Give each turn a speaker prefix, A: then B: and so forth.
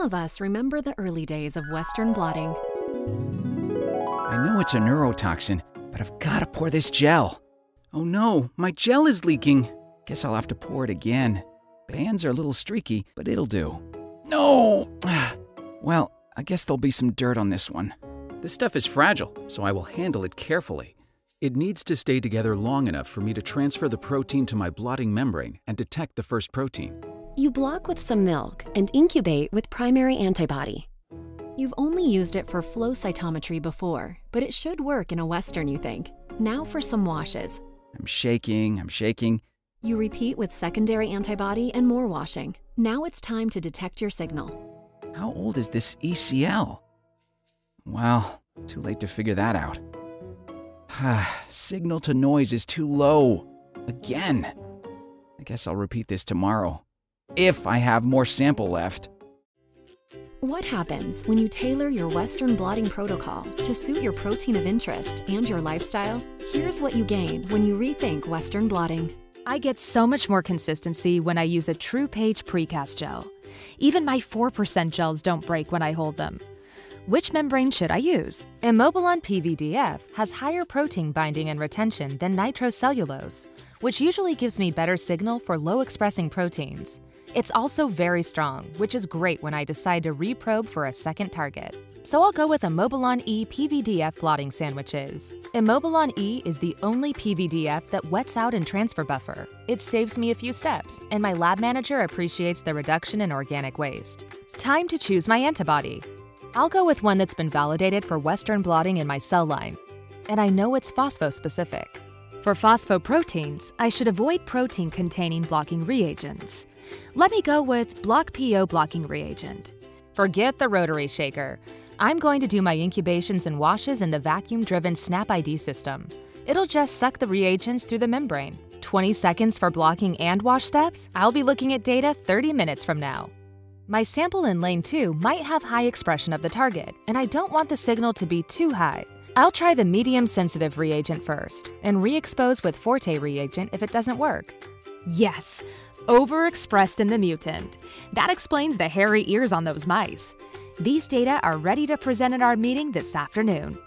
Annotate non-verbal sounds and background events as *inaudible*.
A: of us remember the early days of Western blotting.
B: I know it's a neurotoxin, but I've gotta pour this gel. Oh no, my gel is leaking. Guess I'll have to pour it again. Bands are a little streaky, but it'll do. No! *sighs* Well, I guess there'll be some dirt on this one. This stuff is fragile, so I will handle it carefully. It needs to stay together long enough for me to transfer the protein to my blotting membrane and detect the first protein.
A: You block with some milk and incubate with primary antibody. You've only used it for flow cytometry before, but it should work in a Western, you think. Now for some washes.
B: I'm shaking, I'm shaking.
A: You repeat with secondary antibody and more washing. Now it's time to detect your signal.
B: How old is this ECL? Well, too late to figure that out. *sighs* Signal to noise is too low. Again. I guess I'll repeat this tomorrow. If I have more sample left.
A: What happens when you tailor your Western blotting protocol to suit your protein of interest and your lifestyle? Here's what you gain when you rethink Western blotting.
C: I get so much more consistency when I use a True TruPAGE precast gel. Even my 4% gels don't break when I hold them. Which membrane should I use? Immobilon PVDF has higher protein binding and retention than nitrocellulose, which usually gives me better signal for low expressing proteins. It's also very strong, which is great when I decide to reprobe for a second target. So I'll go with Immobilon E PVDF blotting sandwiches. Immobilon E is the only PVDF that wets out in transfer buffer. It saves me a few steps, and my lab manager appreciates the reduction in organic waste. Time to choose my antibody. I'll go with one that's been validated for Western blotting in my cell line, and I know it's phosphospecific. For phosphoproteins, I should avoid protein containing blocking reagents. Let me go with Block PO blocking reagent. Forget the rotary shaker. I'm going to do my incubations and washes in the vacuum driven Snap ID system. It'll just suck the reagents through the membrane. 20 seconds for blocking and wash steps? I'll be looking at data 30 minutes from now. My sample in lane 2 might have high expression of the target, and I don't want the signal to be too high. I'll try the medium sensitive reagent first, and re expose with Forte reagent if it doesn't work. Yes, overexpressed in the mutant. That explains the hairy ears on those mice. These data are ready to present at our meeting this afternoon.